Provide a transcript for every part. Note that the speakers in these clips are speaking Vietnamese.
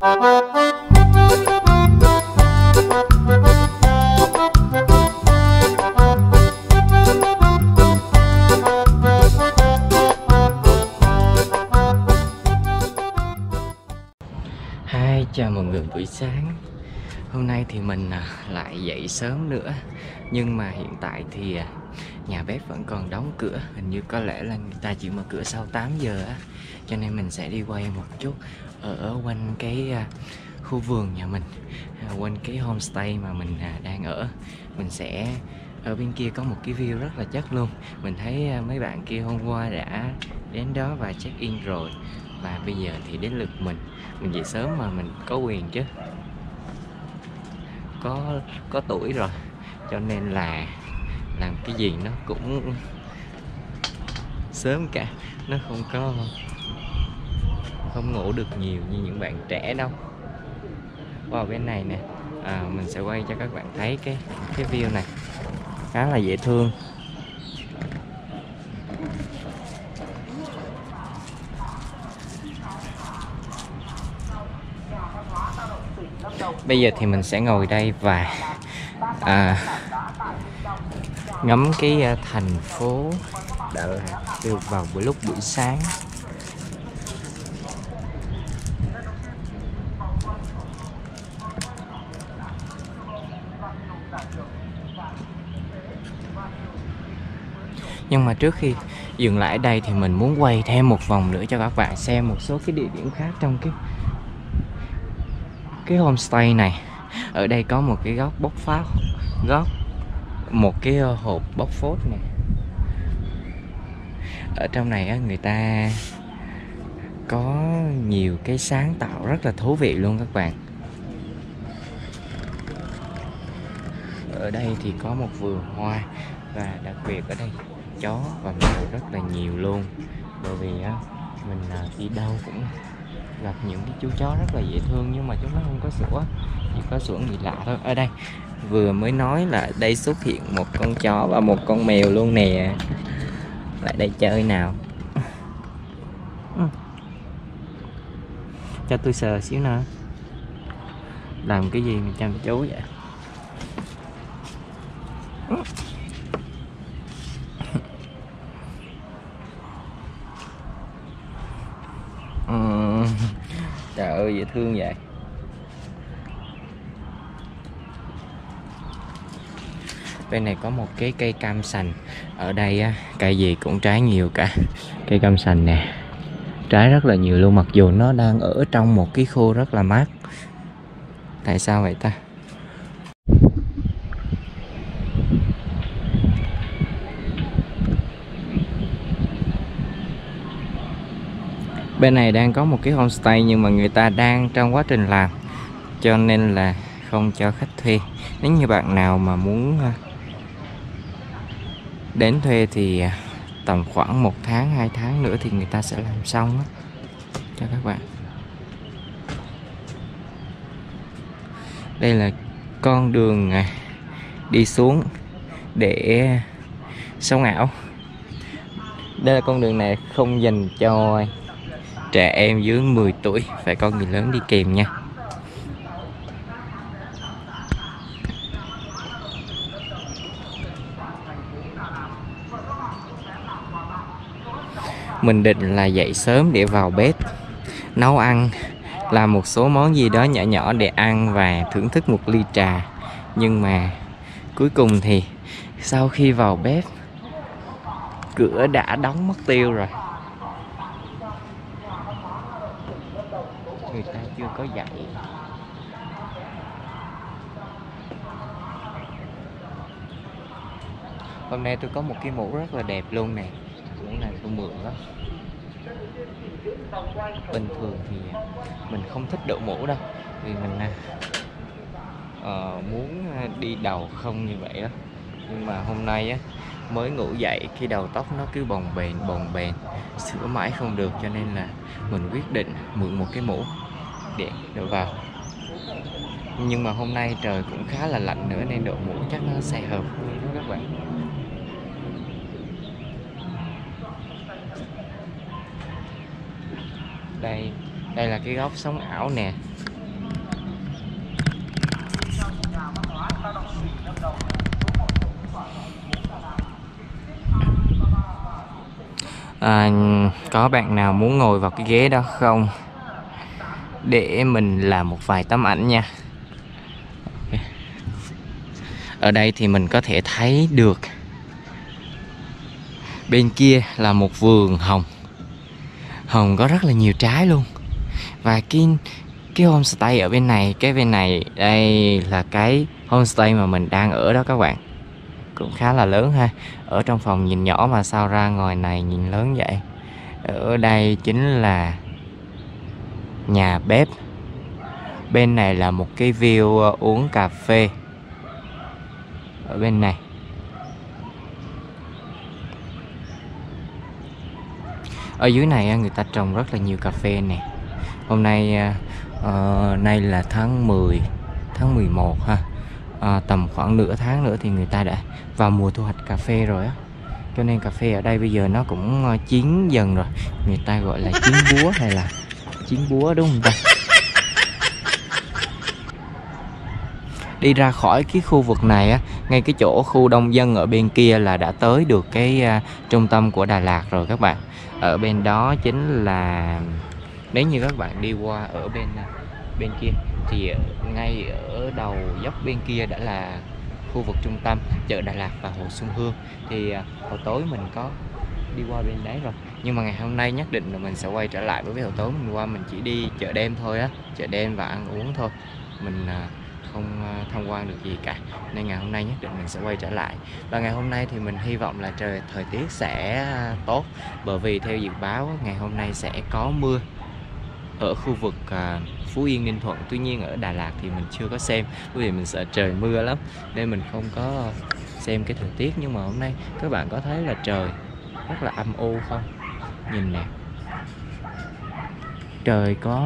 Hi, chào mọi người buổi sáng. Hôm nay thì mình à, lại dậy sớm nữa. Nhưng mà hiện tại thì à, nhà bếp vẫn còn đóng cửa. Hình như có lẽ là người ta chỉ mở cửa sau 8 giờ á. Cho nên mình sẽ đi quay một chút Ở quanh cái à, khu vườn nhà mình à, Quanh cái homestay mà mình à, đang ở. Mình sẽ, ở bên kia có một cái view rất là chất luôn. Mình thấy mấy bạn kia hôm qua đã đến đó và check in rồi. Và bây giờ thì đến lượt mình. Mình dậy sớm mà mình có quyền chứ. Có có tuổi rồi, cho nên là làm cái gì nó cũng sớm cả. Nó không có không ngủ được nhiều như những bạn trẻ đâu. Vào bên này nè. À, mình sẽ quay cho các bạn thấy cái cái view này. Khá là dễ thương. Bây giờ thì mình sẽ ngồi đây và à, ngắm cái à, thành phố Đà Lạt được vào buổi lúc buổi sáng. Nhưng mà trước khi dừng lại đây thì mình muốn quay thêm một vòng nữa cho các bạn xem một số cái địa điểm khác trong cái cái homestay này. Ở đây có một cái góc bốc pháo góc một cái ờ, hộp bốc phốt này ở trong này á, người ta có nhiều cái sáng tạo rất là thú vị luôn các bạn. Ở đây thì có một vườn hoa và đặc biệt ở đây chó và mèo rất là nhiều luôn. Bởi vì á, mình à, đi đâu cũng gặp những cái chú chó rất là dễ thương nhưng mà chúng nó không có sủa, chỉ có sủa gì lạ thôi. Ở đây, vừa mới nói là đây xuất hiện một con chó và một con mèo luôn nè. Lại đây chơi nào. Cho tôi sờ xíu nữa. Làm cái gì mà chăm chú vậy trời ơi dễ thương vậy. Bên này có một cái cây cam sành. Ở đây á, cây gì cũng trái nhiều cả. Cây cam sành nè. Trái rất là nhiều luôn, mặc dù nó đang ở trong một cái khu rất là mát. Tại sao vậy ta? Bên này đang có một cái homestay nhưng mà người ta đang trong quá trình làm, cho nên là không cho khách thuê. Nếu như bạn nào mà muốn à, đến thuê thì à, tầm khoảng một tháng, hai tháng nữa thì người ta sẽ làm xong đó. cho các bạn. Đây là con đường à, đi xuống để sống ảo. Đây là con đường này không dành cho trẻ em dưới 10 tuổi, phải có người lớn đi kèm nha. Mình định là dậy sớm để vào bếp, nấu ăn, làm một số món gì đó nhỏ nhỏ để ăn và thưởng thức một ly trà. Nhưng mà cuối cùng thì sau khi vào bếp, cửa đã đóng mất tiêu rồi. Người ta chưa có dạy. Hôm nay tôi có một cái mũ rất là đẹp luôn nè. Mũ này tôi mượn đó bình thường thì mình không thích đội mũ đâu vì mình uh, muốn à, đi đầu không như vậy đó. Nhưng mà hôm nay á mới ngủ dậy, khi đầu tóc nó cứ bồng bềnh bồng bềnh, sửa mãi không được, cho nên là mình quyết định mượn một cái mũ để đội vào. Nhưng mà hôm nay trời cũng khá là lạnh nữa nên đội mũ chắc nó sẽ hợp hơn đó các bạn. Đây đây là cái góc sống ảo nè. À, có bạn nào muốn ngồi vào cái ghế đó không? Để mình làm một vài tấm ảnh nha. Ở đây thì mình có thể thấy được. Bên kia là một vườn hồng. Hồng có rất là nhiều trái luôn. Và cái cái homestay ở bên này cái bên này đây là cái homestay mà mình đang ở đó các bạn cũng khá là lớn ha. Ở trong phòng nhìn nhỏ mà sao ra ngoài này nhìn lớn vậy? Ở đây chính là nhà bếp. Bên này là một cái view ờ, uống cà phê. Ở bên này. Ở dưới này ờ, người ta trồng rất là nhiều cà phê nè. Hôm nay uh, nay là tháng 10 tháng 11 ha à, tầm khoảng nửa tháng nữa thì người ta đã vào mùa thu hoạch cà phê rồi á. Cho nên cà phê ở đây bây giờ nó cũng ờ, chín dần rồi. Người ta gọi là chín búa hay là chín búa đúng không ta? Đi ra khỏi cái khu vực này á ngay cái chỗ khu đông dân ở bên kia là đã tới được cái uh, trung tâm của Đà Lạt rồi các bạn. Ở bên đó chính là nếu như các bạn đi qua ở bên uh, bên kia thì ngay ở đầu dốc bên kia đã là khu vực trung tâm chợ Đà Lạt và Hồ Xuân Hương. Thì à, hồi tối mình có đi qua bên đấy rồi. Nhưng mà ngày hôm nay nhất định là mình sẽ quay trở lại bởi vì hồi tối mình qua mình chỉ đi chợ đêm thôi á chợ đêm và ăn uống thôi. Mình à, không à, tham quan được gì cả. Nên ngày hôm nay nhất định mình sẽ quay trở lại. Và ngày hôm nay thì mình hy vọng là trời thời tiết sẽ tốt. Bởi vì theo dự báo ngày hôm nay sẽ có mưa ở khu vực uh, Phú Yên, Ninh Thuận. Tuy nhiên ở Đà Lạt thì mình chưa có xem, bởi vì mình sợ trời mưa lắm, nên mình không có xem cái thời tiết. Nhưng mà hôm nay các bạn có thấy là trời rất là âm u không? Nhìn nè. Trời có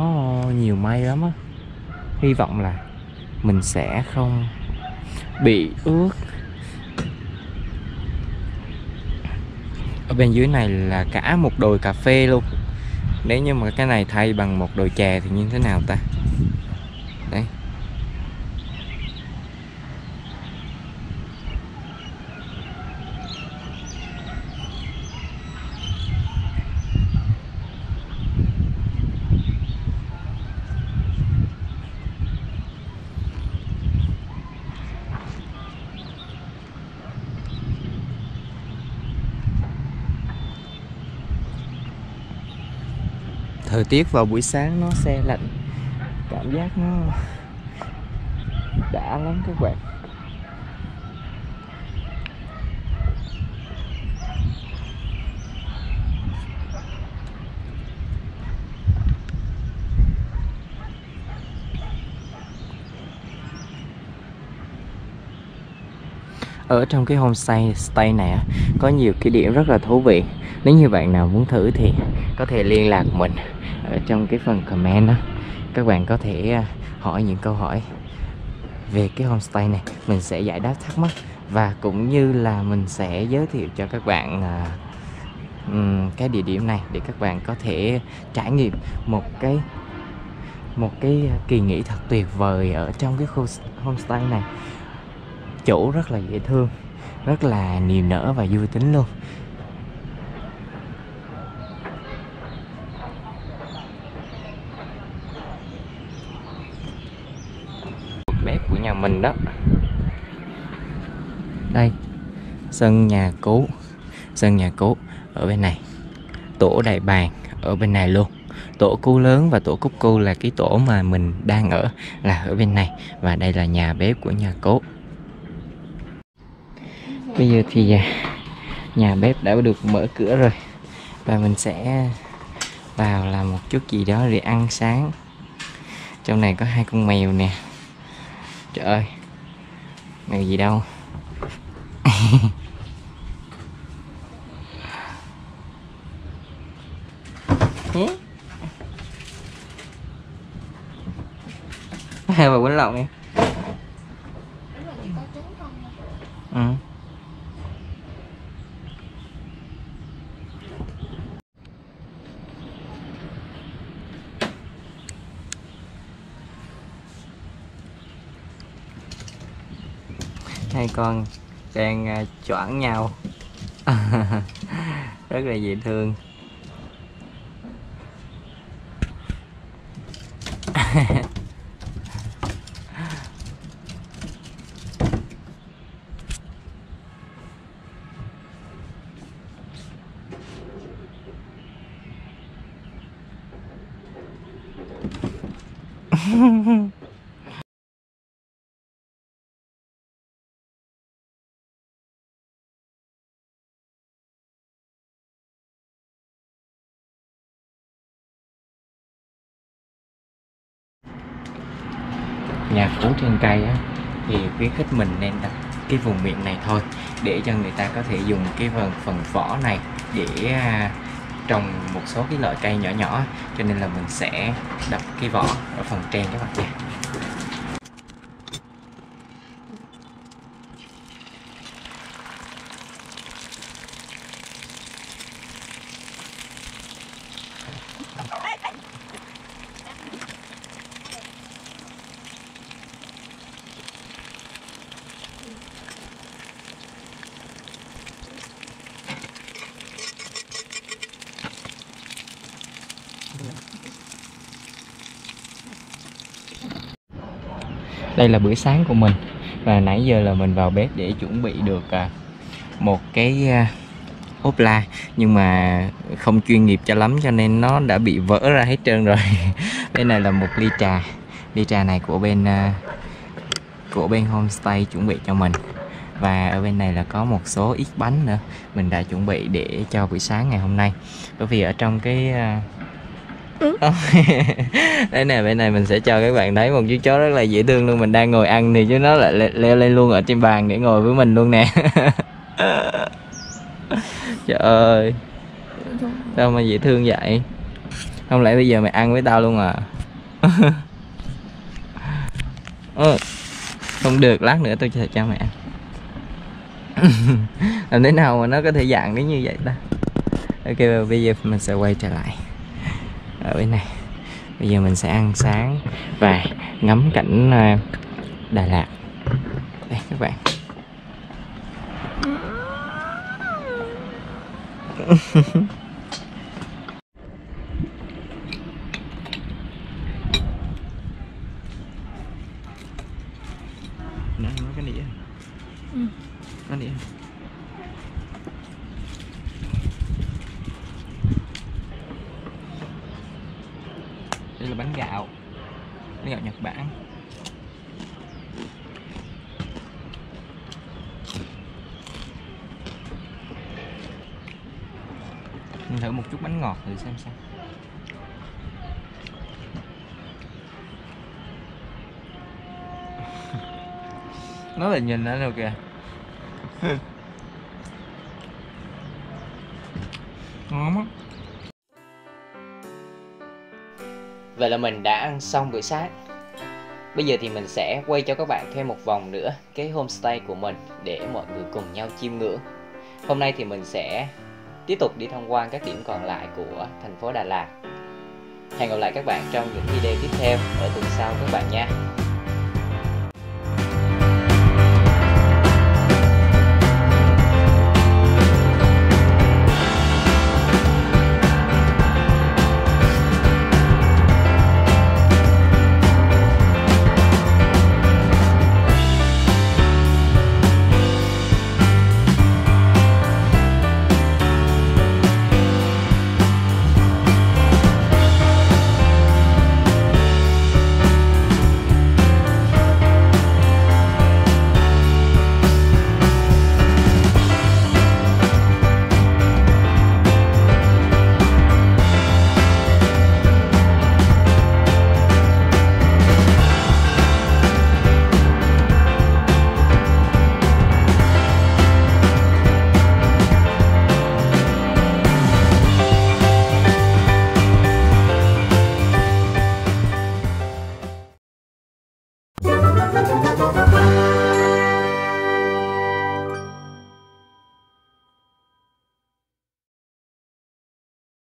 nhiều mây lắm á. Hy vọng là mình sẽ không bị ướt. Ở bên dưới này là cả một đồi cà phê luôn nếu như mà cái này thay bằng một đồi chè thì như thế nào ta? Đấy. Thời tiết vào buổi sáng nó xe lạnh. Cảm giác nó đã lắm các bạn. Ở trong cái homestay stay này có nhiều cái điểm rất là thú vị. Nếu như bạn nào muốn thử thì có thể liên lạc mình ở trong cái phần comment đó các bạn có thể à, hỏi những câu hỏi về cái homestay này, mình sẽ giải đáp thắc mắc và cũng như là mình sẽ giới thiệu cho các bạn à, cái địa điểm này để các bạn có thể trải nghiệm một cái một cái à, kỳ nghỉ thật tuyệt vời ở trong cái khu homestay này chủ rất là dễ thương, rất là niềm nở và vui tính luôn. Bếp của nhà mình đó. Đây, sân nhà cũ, sân nhà cũ ở bên này. Tổ đại bàng ở bên này luôn. Tổ cu lớn và tổ cúc cu là cái tổ mà mình đang ở, là ở bên này. Và đây là nhà bếp của nhà cố bây giờ thì à, nhà bếp đã được mở cửa rồi. Và mình sẽ vào làm một chút gì đó để ăn sáng. Trong này có hai con mèo nè. Trời ơi, mèo gì đâu. Hai bà quýnh lộn em ừ. Hai con đang uh, choảng nhau. Rất là dễ thương. nhà cũ trên cây á, thì khuyến khích mình nên đặt cái vùng miệng này thôi, để cho người ta có thể dùng cái phần phần vỏ này để à, trồng một số cái loại cây nhỏ nhỏ cho nên là mình sẽ đập cái vỏ ở phần trên các bạn nha. Đây là bữa sáng của mình. Và nãy giờ là mình vào bếp để chuẩn bị được à, một cái à, ốp la. Nhưng mà không chuyên nghiệp cho lắm cho nên nó đã bị vỡ ra hết trơn rồi. Đây này là một ly trà. Ly trà này của bên à, của bên homestay chuẩn bị cho mình. Và ở bên này là có một số ít bánh nữa mình đã chuẩn bị để cho buổi sáng ngày hôm nay. Bởi vì ở trong cái. Ừ. đây nè, bên này mình sẽ cho các bạn thấy một chú chó rất là dễ thương luôn. Mình đang ngồi ăn thì chú nó lại leo lên luôn ở trên bàn để ngồi với mình luôn nè. Trời ơi. Sao mà dễ thương vậy? Không lẽ bây giờ mày ăn với tao luôn à? Ừ. không được, lát nữa tôi sẽ cho mày ăn. Làm thế nào mà nó có thể dạng đến như vậy ta? Ok, bây giờ mình sẽ quay trở lại ở bên này. Bây giờ mình sẽ ăn sáng và ngắm cảnh ờ, Đà Lạt. Đây, các bạn Nãy nói cái đĩa ừ. Cái đĩa đây là bánh gạo bánh gạo Nhật Bản mình thử một chút bánh ngọt thử xem sao. Nó là nhìn ở đâu kìa? Ngon lắm. Vậy là mình đã ăn xong bữa sáng. Bây giờ thì mình sẽ quay cho các bạn thêm một vòng nữa cái homestay của mình để mọi người cùng nhau chiêm ngưỡng. Hôm nay thì mình sẽ tiếp tục đi tham quan các điểm còn lại của thành phố Đà Lạt. Hẹn gặp lại các bạn trong những video tiếp theo. Ở tuần sau các bạn nha.